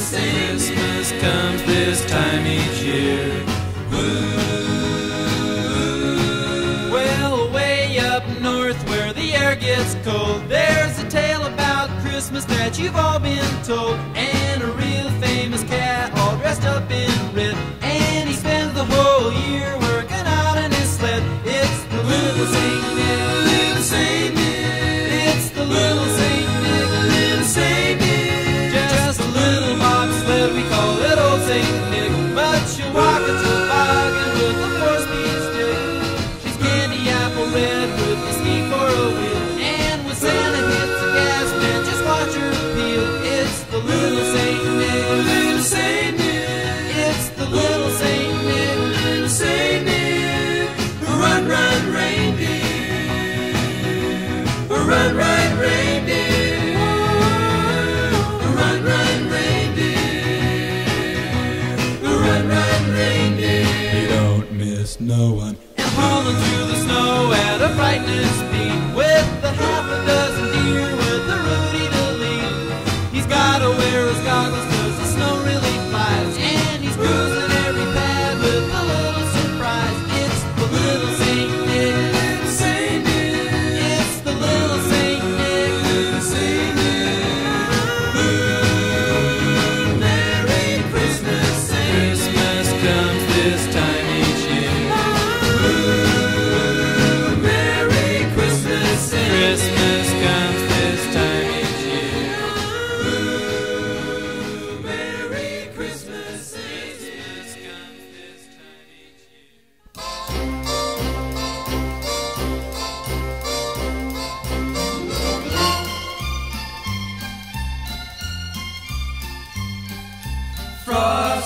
Christmas, comes this time each year. Well, way up north where the air gets cold, there's a tale about Christmas that you've all been told. And a real famous cat all dressed up in no one. And through the snow at a speed with a half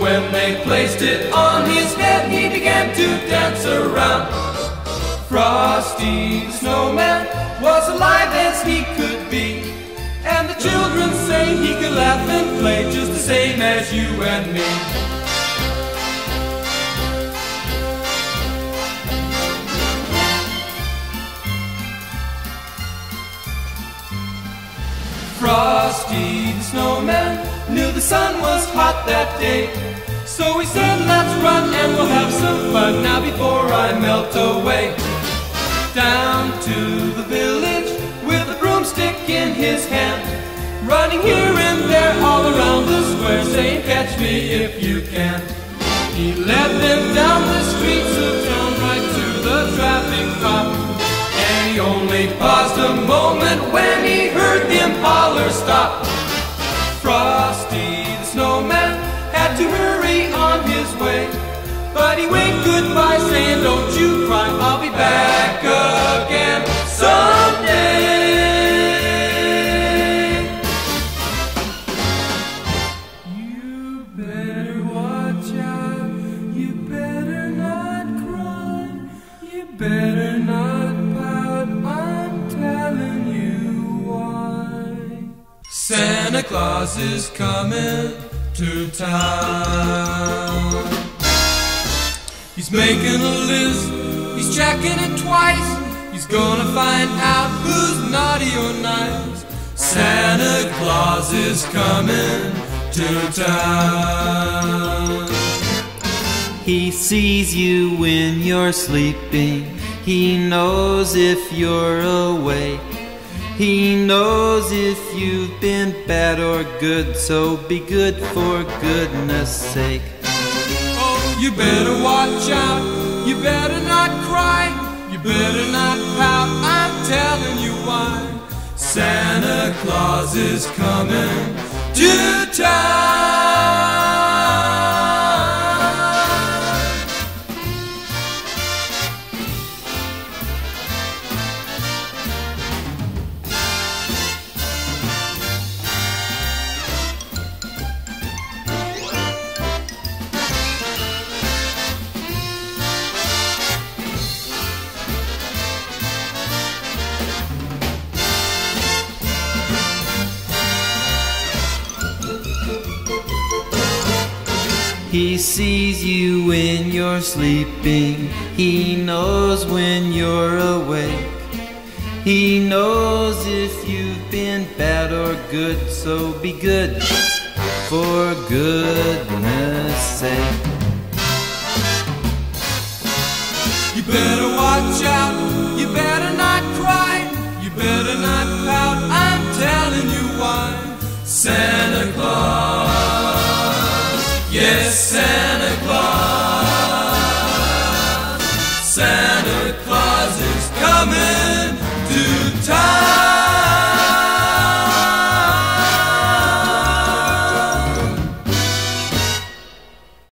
when they placed it on his head, he began to dance around. Frosty the snowman was alive as he could be. And the children say he could laugh and play just the same as you and me. Frosty snowman knew the sun was hot that day. So he said, let's run and we'll have some fun now before I melt away. Down to the village with a broomstick in his hand. Running here and there all around the square saying, catch me if you can. He led them down the streets of town right to the traffic cop. And he only paused a moment when he heard the impaler stop. Frosty the snowman had to hurry on his way. But he waved goodbye saying, don't you cry, I'll be back again Santa Claus is coming to town. He's making a list, he's checking it twice. He's gonna find out who's naughty or nice. Santa Claus is coming to town. He sees you when you're sleeping. He knows if you're awake. He knows if you've been bad or good, so be good for goodness sake. Oh, you better watch out. You better not cry. You better not pout. I'm telling you why. Santa Claus is coming to town. He sees you when you're sleeping. He knows when you're awake. He knows if you've been bad or good, so be good for goodness sake. You better watch out, you better not cry, you better not pout, I'm telling you why. Santa